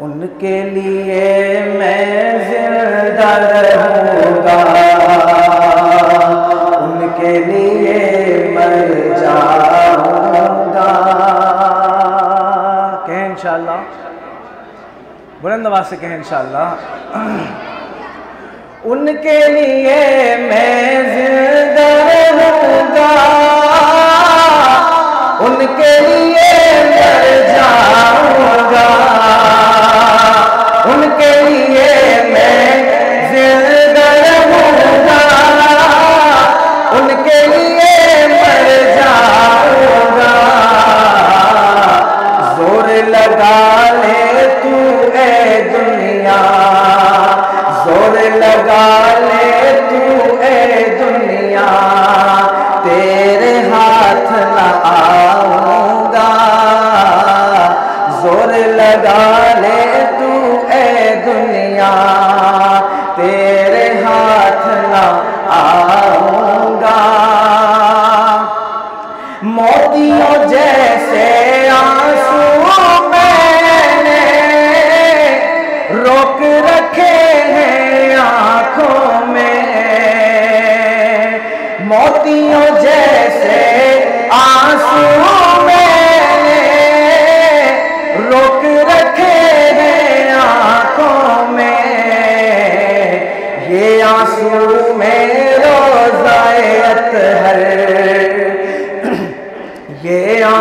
उनके लिए मैं ज़िंदा रहूँगा। उनके लिए मर जाऊँगा। कहें इंशाल्लाह। बुलंद आवाज़ से कहें इंशाल्लाह। उनके लिए मैं ज़िंदा ले तू ए दुनिया ज़ोर लगा ले तू ए दुनिया तेरे हाथ ना आऊँगा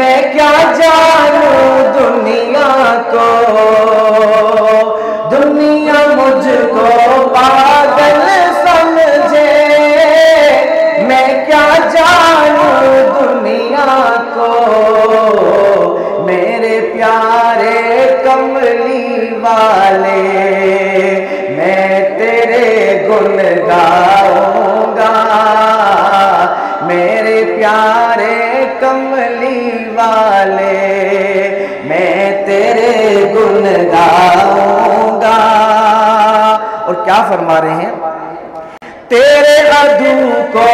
मैं क्या जानू दुनिया को? दुनिया मुझको पागल समझे। मैं क्या जानू दुनिया को? मेरे प्यारे कमली वाले, मैं तेरे गुण गाऊँगा। मेरे प्यारे कमली वाले मैं तेरे गुण गाऊँगा। और क्या फरमा रहे हैं? तेरे अदू को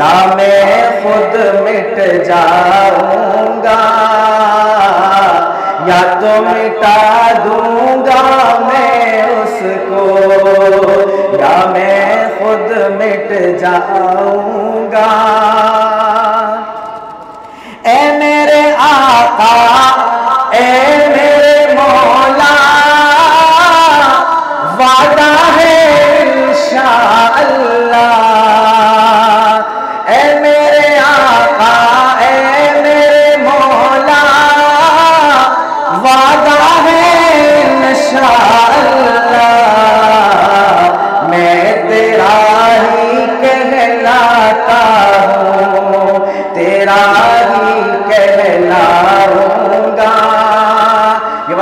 या मैं खुद मिट जाऊँगा। या तो मिटा दूँगा मैं उसको। या मैं खुद मिट जाऊँगा। ए मेरे आका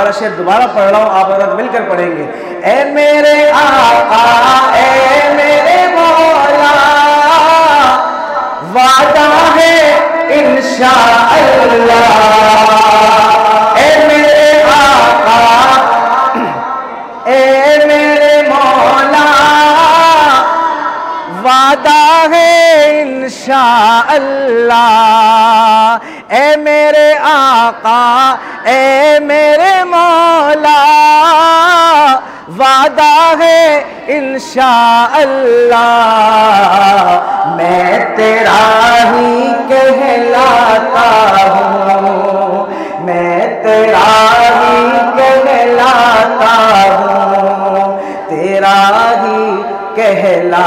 वाला शेर दोबारा पढ़ रहा हूँ, आप अगर मिलकर पढ़ेंगे। ए मेरे आका, ए मेरे मौला, वादा है इंशाअल्लाह। ए मेरे आका, ए मेरे मौला, वादा है इंशाअल्लाह। ए मेरे आका, ए मेरे वादा है इंशा अल्लाह मैं तेरा ही कहलाता हूँ। मैं तेरा ही कहलाता हूँ। तेरा ही कहला